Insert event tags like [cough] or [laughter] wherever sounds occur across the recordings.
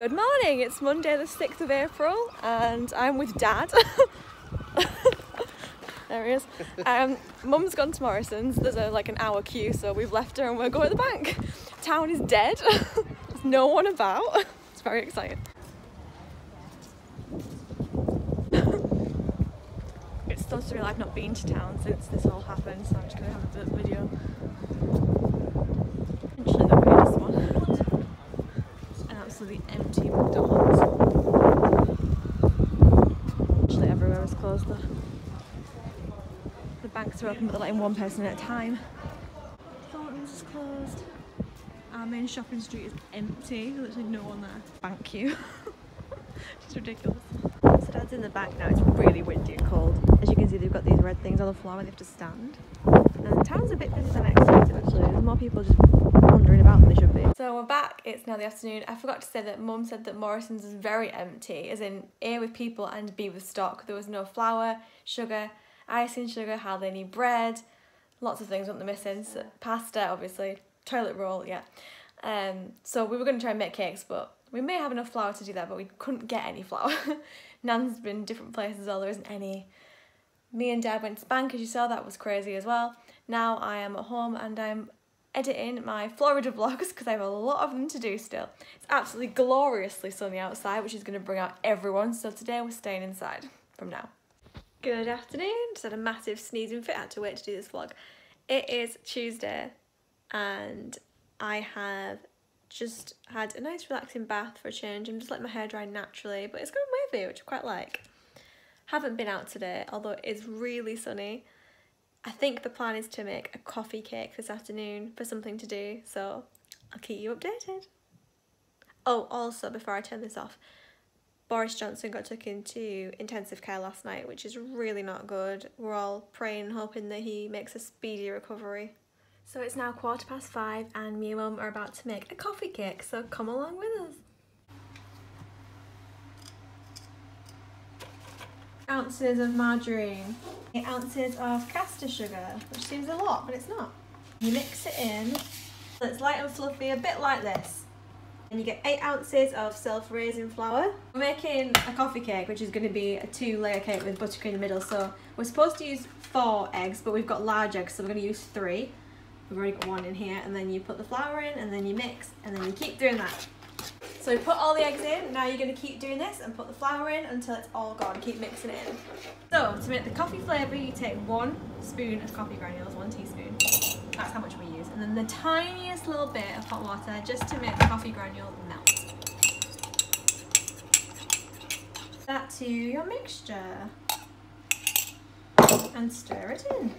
Good morning, it's Monday the 6th of April and I'm with Dad. [laughs] there he is. Um, Mum's gone to Morrisons, there's a, like an hour queue so we've left her and we're going to the bank. Town is dead, [laughs] there's no one about. It's very exciting. it's supposed to be like I've not been to town since this all happened so I'm just going to have a video. Actually, the weirdest one absolutely empty McDonald's. Actually, everywhere is closed. The, the banks are open, but they're letting one person at a time. Thorntons is closed. Our main shopping street is empty. There's literally no one there. Thank you. [laughs] it's ridiculous. So Dad's in the back now. It's really windy and cold. As you can see, they've got these red things on the floor where they have to stand. And the town's a bit busier than expected actually. There's more people just wandering about than they should be. So we're back, it's now the afternoon. I forgot to say that mum said that Morrisons is very empty, as in A with people and B with stock. There was no flour, sugar, icing sugar, hardly any bread, lots of things weren't missing. So, pasta, obviously, toilet roll, yeah. Um, so we were going to try and make cakes, but we may have enough flour to do that, but we couldn't get any flour. [laughs] Nan's been different places, all there isn't any. Me and Dad went to bank, as you saw, that was crazy as well. Now I am at home and I'm editing my Florida vlogs because I have a lot of them to do still. It's absolutely gloriously sunny outside, which is going to bring out everyone. So today we're staying inside from now. Good afternoon. Just had a massive sneezing fit. I had to wait to do this vlog. It is Tuesday and I have just had a nice relaxing bath for a change. I'm just letting my hair dry naturally, but it's going wavy, which I quite like. Haven't been out today, although it is really sunny. I think the plan is to make a coffee cake this afternoon for something to do, so I'll keep you updated. Oh, also, before I turn this off, Boris Johnson got took into intensive care last night, which is really not good. We're all praying and hoping that he makes a speedy recovery. So it's now quarter past five and me and mum are about to make a coffee cake, so come along with us. Ounces of margarine, 8 ounces of caster sugar, which seems a lot, but it's not. You mix it in, it's light and fluffy, a bit like this. And you get 8 ounces of self-raising flour. We're making a coffee cake, which is going to be a two layer cake with buttercream in the middle. So we're supposed to use four eggs, but we've got large eggs, so we're going to use three. We've already got one in here, and then you put the flour in, and then you mix, and then you keep doing that. So we put all the eggs in, now you're going to keep doing this and put the flour in until it's all gone, keep mixing it in. So to make the coffee flavour you take one spoon of coffee granules, one teaspoon, that's how much we use, and then the tiniest little bit of hot water just to make the coffee granule melt. That to your mixture and stir it in.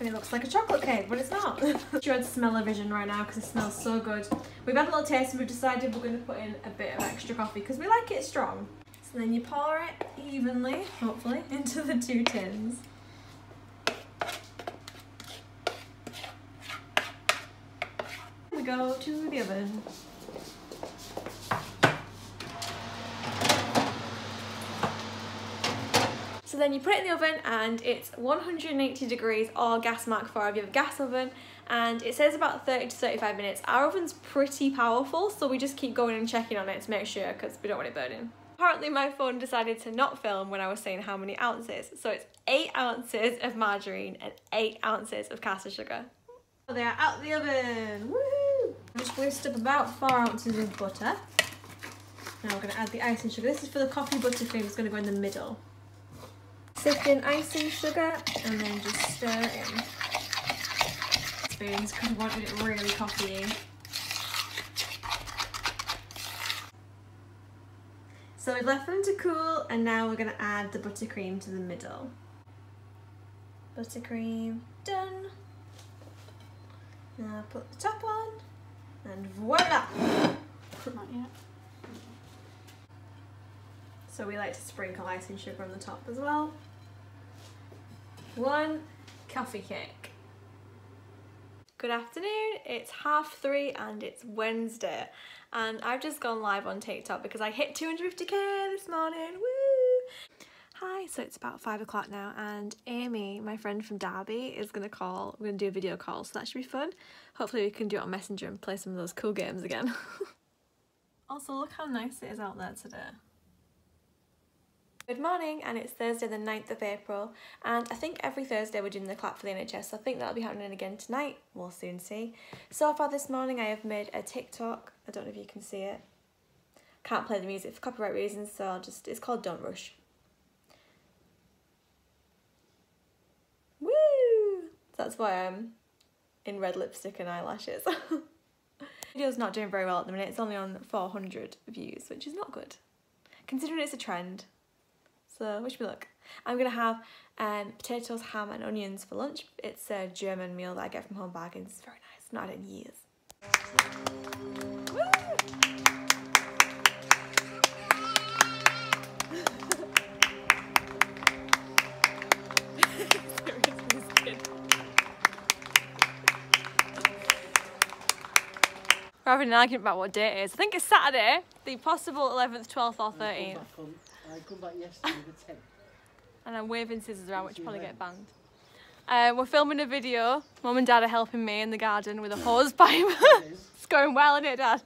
And it looks like a chocolate cake, but it's not. [laughs] sure it's smell-o-vision right now because it smells so good. We've had a little taste and we've decided we're going to put in a bit of extra coffee because we like it strong. So then you pour it evenly, hopefully, [laughs] into the two tins. Go to the oven. So then you put it in the oven and it's 180 degrees or gas mark 4 if you have a gas oven and it says about 30 to 35 minutes. Our oven's pretty powerful so we just keep going and checking on it to make sure because we don't want it burning. Apparently my phone decided to not film when I was saying how many ounces. So it's 8 ounces of margarine and 8 ounces of caster sugar. They are out the oven. Woohoo! Just whisked up about 4 ounces of butter. Now we're going to add the icing sugar. This is for the coffee buttercream, it's going to go in the middle. Sift in icing sugar and then just stir in. Spoons because we wanted it really coffee So we've left them to cool and now we're going to add the buttercream to the middle. Buttercream done. Now put the top on and voila! Not yet. So we like to sprinkle icing sugar on the top as well one coffee cake. Good afternoon, it's half three and it's Wednesday and I've just gone live on TikTok because I hit 250k this morning, woo! Hi, so it's about five o'clock now and Amy, my friend from Derby, is gonna call, we're gonna do a video call so that should be fun. Hopefully we can do it on Messenger and play some of those cool games again. [laughs] Also, look how nice it is out there today. Good morning and it's Thursday the 9th of April and I think every Thursday we're doing the clap for the NHS so I think that'll be happening again tonight, we'll soon see. So far this morning I have made a TikTok, I don't know if you can see it. Can't play the music for copyright reasons so I'll just, it's called Don't Rush. Woo! That's why I'm in red lipstick and eyelashes. [laughs] Video's not doing very well at the minute, it's only on 400 views which is not good. Considering it's a trend, so wish me luck. I'm gonna have um, potatoes, ham and onions for lunch. It's a German meal that I get from Home Bargains. It's very nice, not in years. We're having an argument about what day it is. I think it's Saturday, the possible 11th, 12th or 13th. I come back yesterday the 10th. and I'm waving scissors around, which probably get banned. Uh, we're filming a video. Mum and Dad are helping me in the garden with a hose pipe. [laughs] it's going well, isn't it, Dad?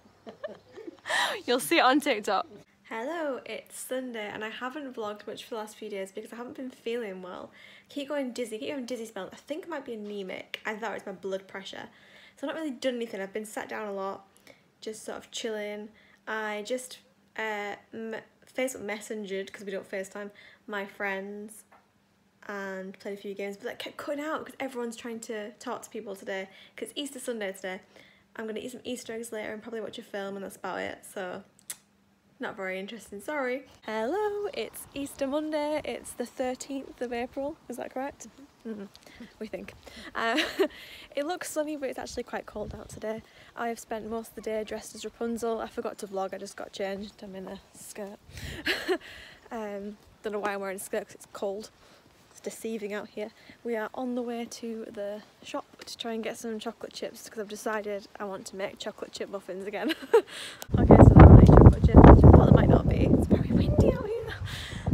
[laughs] You'll see it on TikTok. Hello, it's Sunday and I haven't vlogged much for the last few days because I haven't been feeling well. Keep going dizzy, keep having dizzy spells. I think I might be anemic. I thought it was my blood pressure. So I've not really done anything. I've been sat down a lot, just sort of chilling. I just uh, Facebook messengered, because we don't FaceTime, my friends and played a few games, but that kept cutting out because everyone's trying to talk to people today because Easter Sunday today. I'm going to eat some Easter eggs later and probably watch a film and that's about it, so not very interesting, sorry. Hello, it's Easter Monday, it's the 13th of April, is that correct? Mm -hmm. [laughs] We think. Uh, [laughs] it looks sunny but it's actually quite cold out today. I have spent most of the day dressed as Rapunzel. I forgot to vlog, I just got changed, I'm in a skirt. [laughs] um, don't know why I'm wearing a skirt because it's cold. It's deceiving out here. We are on the way to the shop to try and get some chocolate chips because I've decided I want to make chocolate chip muffins again. okay, so there are any chocolate chips, I thought there might not be. It's very windy out here.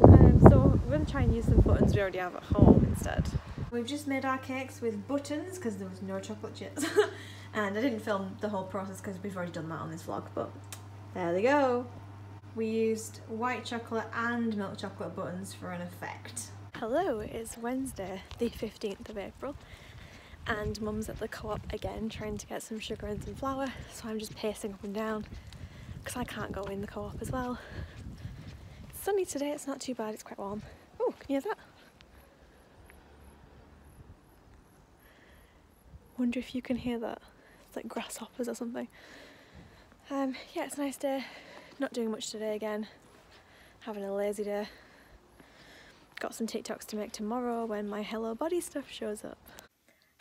Um, so we're going to try and use some buttons we already have at home instead. We've just made our cakes with buttons because there was no chocolate chips. [laughs] and I didn't film the whole process because we've already done that on this vlog, but there they go. We used white chocolate and milk chocolate buttons for an effect. Hello, it's Wednesday, the 15th of April, and mum's at the co-op again trying to get some sugar and some flour, so I'm just pacing up and down because I can't go in the co-op as well. It's sunny today, it's not too bad, it's quite warm. Oh, can you hear that? Wonder if you can hear that. It's like grasshoppers or something. Um, yeah, it's a nice day. Not doing much today again. Having a lazy day. Got some TikToks to make tomorrow when my Hello Body stuff shows up.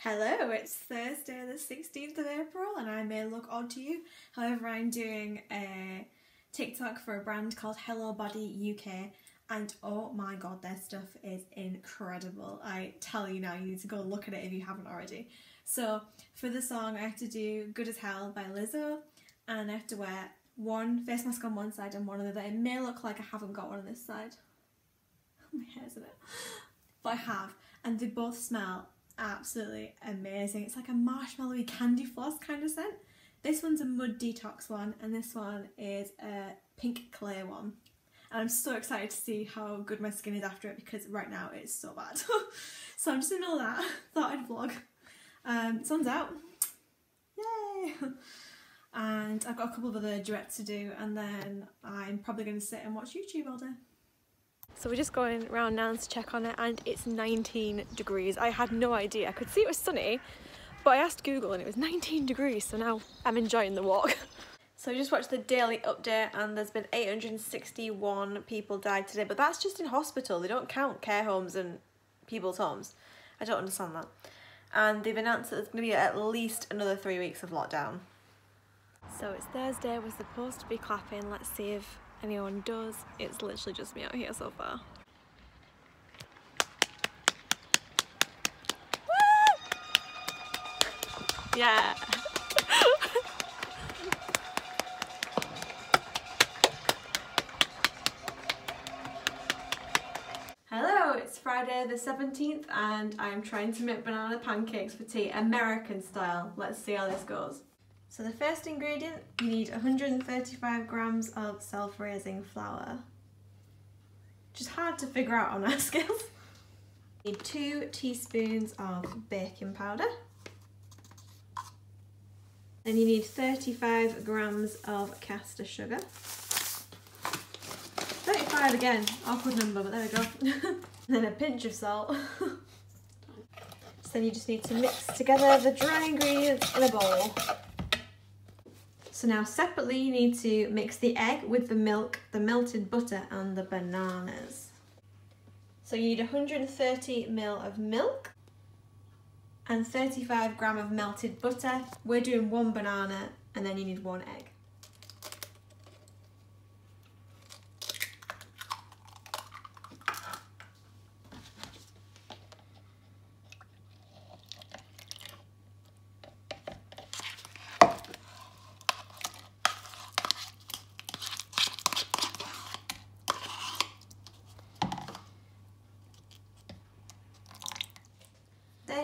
Hello, it's Thursday the 16th of April and I may look odd to you. However, I'm doing a TikTok for a brand called Hello Body UK and oh my god, their stuff is incredible. I tell you now, you need to go look at it if you haven't already. So for the song, I have to do Good as Hell by Lizzo, and I have to wear one face mask on one side and one on the other. It may look like I haven't got one on this side. [laughs] my hair's in it. But I have, and they both smell absolutely amazing. It's like a marshmallowy candy floss kind of scent. This one's a mud detox one, and this one is a pink clay one. And I'm so excited to see how good my skin is after it because right now it's so bad. [laughs] so I'm just in of that. [laughs] Thought I'd vlog. Um, sun's out. Yay! [laughs] and I've got a couple of other duets to do and then I'm probably going to sit and watch YouTube all day. So we're just going around now to check on it and it's 19 degrees. I had no idea. I could see it was sunny but I asked Google and it was 19 degrees so now I'm enjoying the walk. [laughs] So I just watched the daily update and there's been 861 people died today but that's just in hospital. They don't count care homes and people's homes. I don't understand that and they've announced that there's going to be at least another three weeks of lockdown. So it's Thursday, we're supposed to be clapping, let's see if anyone does. It's literally just me out here so far. Woo! Yeah! [laughs] Hello, it's Friday the 17th and I'm trying to make banana pancakes for tea, American style. Let's see how this goes. So the first ingredient, you need 135 grams of self-raising flour. Which is hard to figure out on our [laughs] scales. You need two teaspoons of baking powder. Then you need 35 grams of caster sugar. 35 again, awkward number, but there we go. [laughs] then a pinch of salt. [laughs] so then you just need to mix together the dry ingredients in a bowl. So now separately you need to mix the egg with the milk, the melted butter and the bananas. So you need 130 ml of milk and 35 gram of melted butter. We're doing one banana and then you need one egg.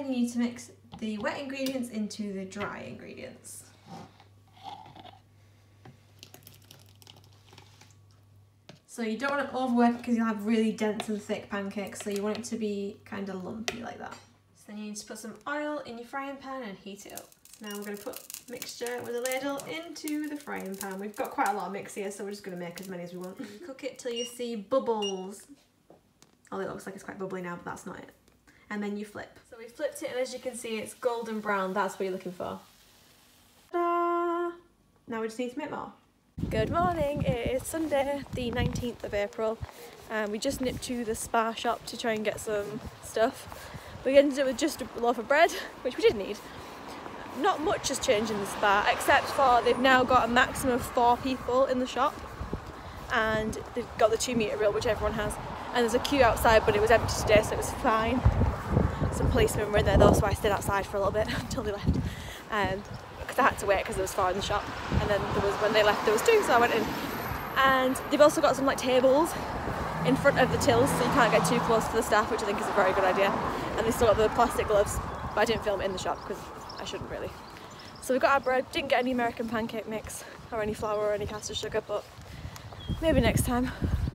You need to mix the wet ingredients into the dry ingredients. So you don't want to overwork it because you'll have really dense and thick pancakes, so you want it to be kind of lumpy like that. So then you need to put some oil in your frying pan and heat it up. So now we're going to put mixture with a ladle into the frying pan. We've got quite a lot of mix here, so we're just going to make as many as we want. [laughs] Cook it till you see bubbles. Oh, it looks like it's quite bubbly now, but that's not it. And then you flip. We flipped it, and as you can see, it's golden brown. That's what you're looking for. Ta-da! Now we just need to make more. Good morning, it is Sunday the 19th of April and we just nipped to the Spar shop to try and get some stuff. We ended up with just a loaf of bread, which we did need. Not much has changed in the Spar except for they've now got a maximum of four people in the shop and they've got the two metre rule which everyone has and there's a queue outside but it was empty today so it was fine. Some policemen were in there though so I stayed outside for a little bit [laughs] until they left. Um, because I had to wait because there was four in the shop and then there was when they left there was two so I went in. And they've also got some like tables in front of the tills so you can't get too close to the staff which I think is a very good idea. And they still got the plastic gloves but I didn't film it in the shop because I shouldn't really. So we got our bread didn't get any American pancake mix or any flour or any caster sugar but maybe next time